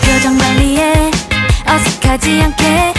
표정 관리에 어색하지 않게